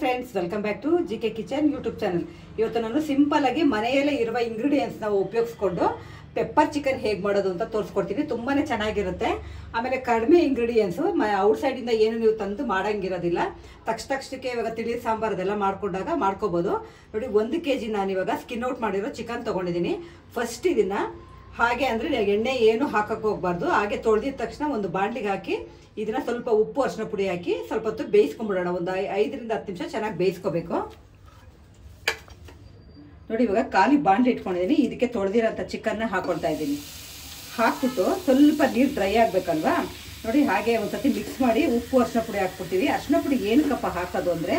Friends welcome back to G K kitchen YouTube channel ಇವತ್ತು ನಾನು simple ಆಗಿ ಮನೆಯಲ್ಲೇ ಇರುವ ಇಂಗ್ರೀಡಿಯೆಂಟ್ಸ್ ನಾವು ಉಪಯೋಗಿಸ್ಕೊಂಡು ಪೆಪ್ಪರ್ ಚಿಕನ್ ಹೇಗೆ ಮಾಡೋದು ಅಂತ ತೋರಿಸ್ಕೊಡ್ತೀನಿ. ತುಂಬಾನೇ ಚೆನ್ನಾಗಿರುತ್ತೆ. ಆಮೇಲೆ ಕಡಿಮೆ ಇಂಗ್ರೀಡಿಯೆಂಟ್ಸು ಔಟ್ಸೈಡಿಂದ ಏನು ನೀವು ತಂದು ಮಾಡಂಗಿರೋದಿಲ್ಲ. ತಕ್ಷ ತಕ್ಷಣಕ್ಕೆ ಇವಾಗ ತಿಳಿ ಸಾಂಬಾರ್ ಅದೆಲ್ಲ ಮಾಡ್ಕೊಂಡಾಗ ಮಾಡ್ಕೋಬೋದು. ನೋಡಿ, ಒಂದು ಕೆ ಜಿ ನಾನು ಇವಾಗ ಸ್ಕಿನ್ ಔಟ್ ಮಾಡಿರೋ ಚಿಕನ್ ತೊಗೊಂಡಿದ್ದೀನಿ. ಫಸ್ಟ್ ಇದನ್ನ ಹಾಗೆ ಅಂದರೆ ಎಣ್ಣೆ ಏನು ಹಾಕಕ್ಕೆ ಹೋಗ್ಬಾರ್ದು. ಹಾಗೆ ತೊಳೆದಿದ ತಕ್ಷಣ ಒಂದು ಬಾಂಡ್ಲಿಗೆ ಹಾಕಿ, ಇದನ್ನ ಸ್ವಲ್ಪ ಉಪ್ಪು ಅರಿಶಿನ ಪುಡಿ ಹಾಕಿ ಸ್ವಲ್ಪ ಹೊತ್ತು ಬೇಯಿಸ್ಕೊಂಡ್ಬಿಡೋಣ ಒಂದು ಐದರಿಂದ ಹತ್ತು ನಿಮಿಷ ಚೆನ್ನಾಗಿ ಬೇಯಿಸ್ಕೋಬೇಕು. ನೋಡಿ ಇವಾಗ ಖಾಲಿ ಬಾಂಡ್ಲಿ ಇಟ್ಕೊಂಡಿದ್ದೀನಿ ಇದಕ್ಕೆ ತೊಳೆದಿರೋಂಥ ಚಿಕನ್ನ ಹಾಕೊಳ್ತಾ ಇದ್ದೀನಿ. ಹಾಕ್ಬಿಟ್ಟು ಸ್ವಲ್ಪ ನೀರು ಡ್ರೈ ಆಗಬೇಕಲ್ವಾ? ನೋಡಿ ಹಾಗೆ ಒಂದ್ಸತಿ ಮಿಕ್ಸ್ ಮಾಡಿ ಉಪ್ಪು ಅರಿಶಿನ ಪುಡಿ ಹಾಕ್ಬಿಡ್ತೀವಿ. ಅರಿಶಿನ ಪುಡಿ ಏನಕ್ಕಪ್ಪ ಹಾಕೋದು ಅಂದರೆ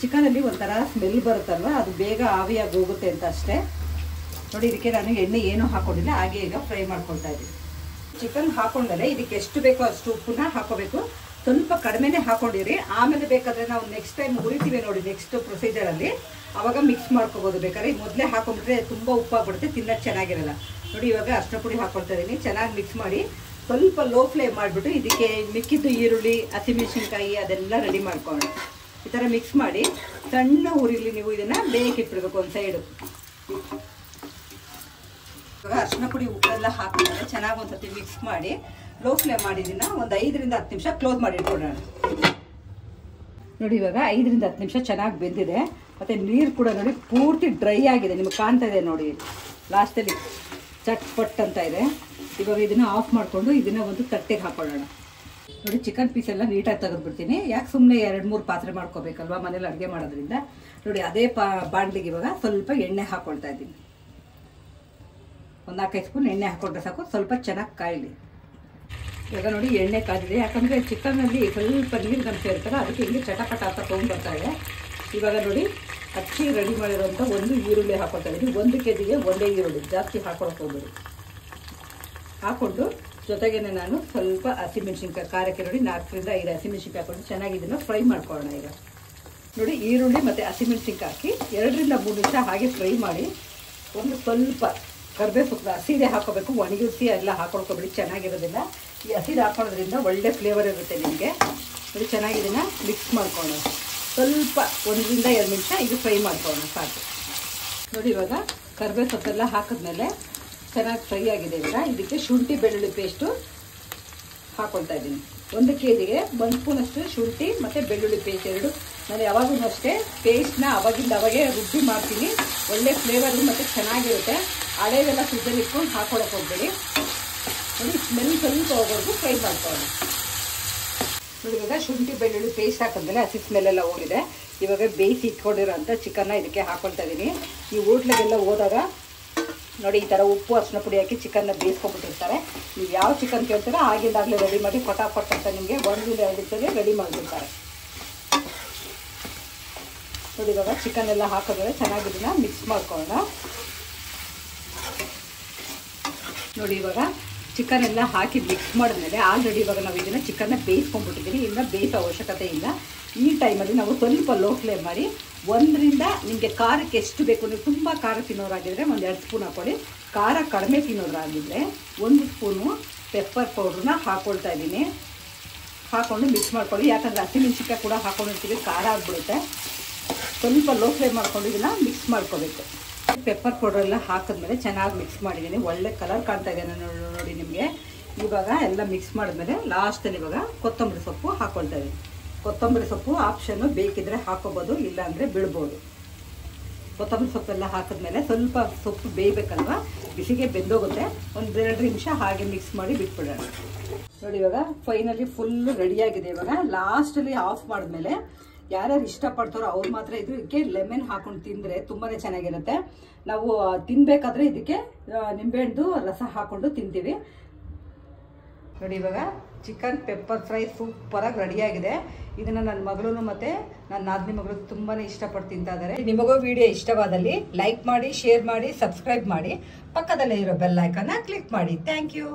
ಚಿಕನಲ್ಲಿ ಒಂಥರ ಸ್ಮೆಲ್ ಬರುತ್ತಲ್ವ? ಅದು ಬೇಗ ಆವಿಯಾಗಿ ಹೋಗುತ್ತೆ ಅಂತ ಅಷ್ಟೇ. ನೋಡಿ, ಇದಕ್ಕೆ ನಾನು ಎಣ್ಣೆ ಏನೂ ಹಾಕೊಂಡಿಲ್ಲ, ಹಾಗೆ ಈಗ ಫ್ರೈ ಮಾಡ್ಕೊಳ್ತಾ ಇದ್ದೀನಿ. ಚಿಕನ್ ಮೇಲೆ ಇದಕ್ಕೆ ಎಷ್ಟು ಬೇಕೋ ಅಷ್ಟು ಉಪ್ಪನ್ನ ಹಾಕೋಬೇಕು. ಸ್ವಲ್ಪ ಕಡಿಮೆನೆ ಹಾಕೊಂಡಿರಿ. ಆಮೇಲೆ ಬೇಕಾದ್ರೆ ನಾವು ನೆಕ್ಸ್ಟ್ ಟೈಮ್ ಉರಿತೀವಿ ನೋಡಿ ನೆಕ್ಸ್ಟ್ ಪ್ರೊಸೀಜರಲ್ಲಿ ಅವಾಗ ಮಿಕ್ಸ್ ಮಾಡ್ಕೋಬೋದು. ಬೇಕಾದ್ರೆ ಮೊದಲೇ ಹಾಕೊಂಡ್ರೆ ತುಂಬ ಉಪ್ಪಾಗ್ಬಿಡುತ್ತೆ ತಿನ್ನೋದು ಚೆನ್ನಾಗಿರಲ್ಲ. ನೋಡಿ, ಇವಾಗ ಅರ್ಶಿನ ಪುಡಿ ಹಾಕೊಳ್ತಾ ಇದ್ದೀನಿ. ಚೆನ್ನಾಗಿ ಮಿಕ್ಸ್ ಮಾಡಿ ಸ್ವಲ್ಪ ಲೋ ಫ್ಲೇಮ್ ಮಾಡಿಬಿಟ್ಟು ಇದಕ್ಕೆ ಮಿಕ್ಕಿದ್ದು ಈರುಳ್ಳಿ, ಹಸಿಮೆಣಸಿನ್ಕಾಯಿ ಅದೆಲ್ಲ ರೆಡಿ ಮಾಡ್ಕೊಳ್ಳೋಣ. ಈ ಥರ ಮಿಕ್ಸ್ ಮಾಡಿ ಸಣ್ಣ ಉರಿಲಿ ನೀವು ಇದನ್ನು ಬೇಯಕ್ಕಿಟ್ಬಿಡ್ಬೇಕು ಒಂದು ಸೈಡು ಇವಾಗ ಅರಿಶಿನ ಪುಡಿ ಉಪ್ಪೆಲ್ಲ ಹಾಕಿದ್ರೆ ಚೆನ್ನಾಗಿ ಒಂದ್ಸತಿ ಮಿಕ್ಸ್ ಮಾಡಿ ಲೋ ಫ್ಲೇಮ್ ಮಾಡಿದಿನ, ಒಂದು ಐದರಿಂದ ಹತ್ತು ನಿಮಿಷ ಕ್ಲೋಸ್ ಮಾಡಿ ಇಟ್ಕೊಳ್ಳೋಣ ನೋಡಿ ಇವಾಗ ಐದರಿಂದ ಹತ್ತು ನಿಮಿಷ ಚೆನ್ನಾಗಿ ಬೆಂದಿದೆ. ಮತ್ತು ನೀರು ಕೂಡ ನೋಡಿ ಪೂರ್ತಿ ಡ್ರೈ ಆಗಿದೆ. ನಿಮಗೆ ಕಾಣ್ತಾ ಇದೆ ನೋಡಿ. ಲಾಸ್ಟಲ್ಲಿ ಚಟ್ಪಟ್ ಅಂತ ಇದೆ. ಇವಾಗ ಇದನ್ನು ಆಫ್ ಮಾಡಿಕೊಂಡು ಇದನ್ನು ಒಂದು ತಟ್ಟೆಗೆ ಹಾಕೊಳ್ಳೋಣ. ನೋಡಿ ಚಿಕನ್ ಪೀಸ್ ಎಲ್ಲ ನೀಟಾಗಿ ತೆಗೆದ್ಬಿಡ್ತೀನಿ. ಯಾಕೆ ಸುಮ್ಮನೆ ಎರಡು ಮೂರು ಪಾತ್ರೆ ಮಾಡ್ಕೋಬೇಕಲ್ವಾ ಮನೇಲಿ ಅಡುಗೆ ಮಾಡೋದ್ರಿಂದ? ನೋಡಿ ಅದೇ ಪಾ ಬಾಂಡ್ಲಿಗೆ ಇವಾಗ ಸ್ವಲ್ಪ ಎಣ್ಣೆ ಹಾಕ್ಕೊಳ್ತಾ ಇದ್ದೀನಿ. ಒಂದು ನಾಲ್ಕೈದು ಸ್ಪೂನ್ ಎಣ್ಣೆ ಹಾಕೊಂಡ್ರೆ ಸಾಕು. ಸ್ವಲ್ಪ ಚೆನ್ನಾಗಿ ಕಾಯಲಿ. ಇವಾಗ ನೋಡಿ ಎಣ್ಣೆ ಕಾದಿದೆ ಯಾಕಂದರೆ ಚಿಕನಲ್ಲಿ ಸ್ವಲ್ಪ ನೀರು ಗಂಟೆ ಇರ್ತಾರೆ ಅದಕ್ಕೆ ಹಿಂಗೆ ಚಟಪಟ ಅಂತ ತೊಗೊಂಡ್ಬರ್ತಾ ಇದೆ. ಇವಾಗ ನೋಡಿ ಹಚ್ಚಿ ರೆಡಿ ಮಾಡಿರೋಂಥ ಒಂದು ಈರುಳ್ಳಿ ಹಾಕೊಳ್ತಾ ಇದ್ದೀನಿ ಒಂದು ಕೆ ಜಿಗೆ ಒಂದೇ ಈರುಳ್ಳಿ. ಜಾಸ್ತಿ ಹಾಕೊಳಕ್ಕೆ ಹೋಗ್ಬೇಡಿ. ಹಾಕ್ಕೊಂಡು ಜೊತೆಗೇನೆ ನಾನು ಸ್ವಲ್ಪ ಹಸಿಮೆಣ್ಸಿನ್ಕಾಯಿ, ಖಾರಕ್ಕೆ ನೋಡಿ ನಾಲ್ಕರಿಂದ ಐದು ಹಸಿಮೆಣ್ಸಿನ್ಕಾಯಿ ಹಾಕೊಂಡು ಚೆನ್ನಾಗಿ ಇದನ್ನು ಫ್ರೈ ಮಾಡ್ಕೊಳ್ಳೋಣ ಈಗ. ನೋಡಿ ಈರುಳ್ಳಿ ಮತ್ತು ಹಸಿಮೆಣ್ಸಿನ್ಕಾಯಿ ಹಾಕಿ ಎರಡರಿಂದ ಮೂರು ನಿಮಿಷ ಹಾಗೆ ಫ್ರೈ ಮಾಡಿ ಒಂದು ಸ್ವಲ್ಪ ಕರ್ಬೇವು ಸೊಪ್ಪು ಹಸಿದೆ ಹಾಕೋಬೇಕು. ಒಣಗಿಸಿ ಎಲ್ಲ ಹಾಕೊಳ್ಕೊಬೇಡಿ ಚೆನ್ನಾಗಿರೋದಿಲ್ಲ. ಈ ಹಸಿದು ಹಾಕೊಳ್ಳೋದ್ರಿಂದ ಒಳ್ಳೆ ಫ್ಲೇವರ್ ಇರುತ್ತೆ ನಿಮಗೆ. ನೋಡಿ, ಚೆನ್ನಾಗಿ ಇದನ್ನು ಮಿಕ್ಸ್ ಮಾಡ್ಕೊಳ್ಳೋಣ. ಸ್ವಲ್ಪ ಒಂದರಿಂದ ಎರಡು ನಿಮಿಷ ಇದು ಫ್ರೈ ಮಾಡ್ಕೊಳ್ಳೋಣ, ಸಾಕು. ನೋಡಿ, ಇವಾಗ ಕರ್ಬೇವು ಸೊಪ್ಪೆಲ್ಲ ಹಾಕಿದ್ಮೇಲೆ ಚೆನ್ನಾಗಿ ಫ್ರೈ ಆಗಿದೆ ಇವಾಗ ಇದಕ್ಕೆ ಶುಂಠಿ ಬೆಳ್ಳುಳ್ಳಿ ಪೇಸ್ಟು ಹಾಕೊಳ್ತಾ ಇದ್ದೀನಿ. ಒಂದು ಕೆ ಜಿಗೆ ಒಂದು ಸ್ಪೂನಷ್ಟು ಶುಂಠಿ ಮತ್ತು ಬೆಳ್ಳುಳ್ಳಿ ಪೇಸ್ಟ್ ಎರಡು. ನಾನು ಯಾವಾಗೂ ಅಷ್ಟೇ ಪೇಸ್ಟ್ನ ಅವಾಗಿಂದ ಅವಾಗೇ ರುಬ್ಬಿ ಮಾಡ್ತೀನಿ. ಒಳ್ಳೆ ಫ್ಲೇವರು ಮತ್ತು ಚೆನ್ನಾಗಿರುತ್ತೆ. ಹಳೆದೆಲ್ಲ ಫ್ರಿಜ್ಜಲ್ಲಿ ಇಟ್ಕೊಂಡು ಹಾಕೊಳಕ್ಕೆ ಹೋಗ್ಬೇಡಿ. ನೋಡಿ, ಸ್ಮೆಲ್ ಸ್ವಲ್ಪ ಹೋಗೋದು ಫ್ರೈ ಮಾಡ್ಕೊಳ್ಳಿ. ನೋಡಿ, ಇವಾಗ ಶುಂಠಿ ಬೆಳ್ಳುಳ್ಳಿ ಪೇಸ್ಟ್ ಹಾಕಿದ್ಮೇಲೆ ಹಸಿ ಸ್ಮೆಲ್ ಎಲ್ಲ ಹೋಗಿದೆ. ಇವಾಗ ಬೇಯಿಸಿ ಇಟ್ಕೊಂಡಿರೋ ಅಂಥ ಚಿಕನ್ನ ಇದಕ್ಕೆ ಹಾಕೊಳ್ತಾ ಇದ್ದೀನಿ ಈ ಹೋಟ್ಲಿಗೆಲ್ಲ ಹೋದಾಗ, ನೋಡಿ, ಈ ಥರ ಉಪ್ಪು ಅರಿಶಿನ ಪುಡಿ ಹಾಕಿ ಚಿಕನ್ನ ಬೇಯಿಸ್ಕೊಂಡ್ಬಿಟ್ಟಿರ್ತಾರೆ. ನೀವು ಯಾವ ಚಿಕನ್ ಕೇಳ್ತೀರೋ ಆಗಿಂದಾಗಲೇ ರೆಡಿ ಮಾಡಿ ಫಟಾಫಟ್ ಅಂತ ನಿಮಗೆ ಒಂದು ಎರಡು ನಿಮಿಷದಲ್ಲಿ ರೆಡಿ ಮಾಡಿಬಿಡ್ತಾರೆ. ನೋಡಿ, ಇವಾಗ ಚಿಕನ್ ಎಲ್ಲ ಹಾಕಿದ್ರೆ ಚೆನ್ನಾಗಿ ಮಿಕ್ಸ್ ಮಾಡ್ಕೊಳ್ಳೋಣ. ನೋಡಿ, ಇವಾಗ ಚಿಕನ್ ಎಲ್ಲ ಹಾಕಿ ಮಿಕ್ಸ್ ಮಾಡಿದ್ಮೇಲೆ ಆಲ್ರೆಡಿ ಇವಾಗ ನಾವು ಇದನ್ನು ಚಿಕನ್ನ ಬೇಯಿಸ್ಕೊಂಡ್ಬಿಟ್ಟಿದ್ದೀವಿ. ಇನ್ನು ಬೇಯಿಸೋ ಅವಶ್ಯಕತೆ ಇಲ್ಲ. ಈ ಟೈಮಲ್ಲಿ ನಾವು ಸ್ವಲ್ಪ ಲೋ ಫ್ಲೇಮ್ ಮಾಡಿ ಒಂದರಿಂದ ನಿಮಗೆ ಖಾರಕ್ಕೆ ಎಷ್ಟು ಬೇಕು, ನೀವು ತುಂಬ ಖಾರ ತಿನ್ನೋರಾಗಿದ್ದರೆ ಒಂದು ಎರಡು ಸ್ಪೂನ್ ಹಾಕೊಳ್ಳಿ. ಖಾರ ಕಡಿಮೆ ತಿನ್ನೋರಾಗಿದ್ದರೆ ಒಂದು ಸ್ಪೂನು ಪೆಪ್ಪರ್ ಪೌಡ್ರನ್ನ ಹಾಕ್ಕೊಳ್ತಾ ಇದ್ದೀನಿ. ಹಾಕ್ಕೊಂಡು ಮಿಕ್ಸ್ ಮಾಡ್ಕೊಳ್ಳಿ. ಯಾಕಂದರೆ ಹಸಿಮೆಣ್ಸಿನ್ಕಾಯಿ ಕೂಡ ಹಾಕೊಂಡಿರ್ತೀವಿ, ಖಾರ ಆಗಿಬಿಡುತ್ತೆ. ಸ್ವಲ್ಪ ಲೋ ಫ್ಲೇಮ್ ಮಾಡ್ಕೊಂಡು ಇದನ್ನು ಮಿಕ್ಸ್ ಮಾಡ್ಕೋಬೇಕು. ಪೆಪ್ಪರ್ ಪೌಡರ್ ಎಲ್ಲ ಹಾಕಿದ್ಮೇಲೆ ಚೆನ್ನಾಗಿ ಮಿಕ್ಸ್ ಮಾಡಿದ್ದೀನಿ. ಒಳ್ಳೆ ಕಲರ್ ಕಾಣ್ತಾ ಇದೆ ನಾನು ನೋಡಿ ನಿಮಗೆ. ಇವಾಗ ಎಲ್ಲ ಮಿಕ್ಸ್ ಮಾಡಿದ್ಮೇಲೆ ಲಾಸ್ಟಲ್ಲಿ ಇವಾಗ ಕೊತ್ತಂಬರಿ ಸೊಪ್ಪು ಹಾಕ್ಕೊಳ್ತಾ ಇದ್ದೀನಿ. ಕೊತ್ತಂಬರಿ ಸೊಪ್ಪು ಆಪ್ಷನ್ನು ಬೇಕಿದ್ರೆ ಹಾಕೋಬೋದು, ಇಲ್ಲಾಂದರೆ ಬಿಡ್ಬೋದು. ಕೊತ್ತಂಬರಿ ಸೊಪ್ಪೆಲ್ಲ ಹಾಕಿದ್ಮೇಲೆ ಸ್ವಲ್ಪ ಸೊಪ್ಪು ಬೇಯಬೇಕಲ್ವ? ಬಿಸಿಗೆ ಬೆಂದೋಗುತ್ತೆ. ಒಂದು ಎರಡು ನಿಮಿಷ ಹಾಗೆ ಮಿಕ್ಸ್ ಮಾಡಿ ಬಿಟ್ಬಿಡೋಣ. ನೋಡಿ ಇವಾಗ ಫೈನಲಿ ಫುಲ್ ರೆಡಿಯಾಗಿದೆ ಇವಾಗ. ಲಾಸ್ಟಲ್ಲಿ ಆಫ್ ಮಾಡಿದ್ಮೇಲೆ ಯಾರ್ಯಾರು ಇಷ್ಟಪಡ್ತಾರೋ ಅವ್ರು ಮಾತ್ರ ಇದಕ್ಕೆ ಲೆಮನ್ ಹಾಕೊಂಡು ತಿಂದರೆ ತುಂಬಾ ಚೆನ್ನಾಗಿರುತ್ತೆ. ನಾವು ತಿನ್ಬೇಕಾದ್ರೆ ಇದಕ್ಕೆ ನಿಂಬೆಹಣ್ಣು ರಸ ಹಾಕೊಂಡು ತಿಂತೀವಿ. ನೋಡಿ ಇವಾಗ ಚಿಕನ್ ಪೆಪ್ಪರ್ ಫ್ರೈ ಸೂಪರಾಗಿ ರೆಡಿಯಾಗಿದೆ. ಇದನ್ನು ನನ್ನ ಮಗಳು ಮತ್ತು ನನ್ನ ನಾದಿನಿ ಮಗಳು ತುಂಬಾ ಇಷ್ಟಪಟ್ಟು ತಿಂತಾ ಇದ್ದಾರೆ ನಿಮಗೂ ವಿಡಿಯೋ ಇಷ್ಟವಾದಲ್ಲಿ ಲೈಕ್ ಮಾಡಿ, ಶೇರ್ ಮಾಡಿ, ಸಬ್ಸ್ಕ್ರೈಬ್ ಮಾಡಿ. ಪಕ್ಕದಲ್ಲೇ ಇರೋ ಬೆಲ್ ಐಕನ್ನ ಕ್ಲಿಕ್ ಮಾಡಿ. Thank you.